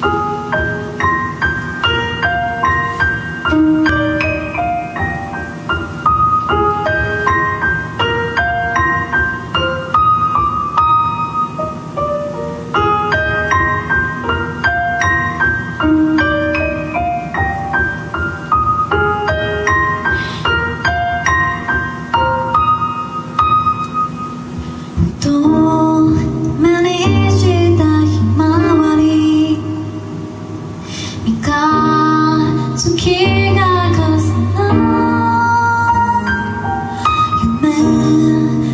あ Mm-hmm.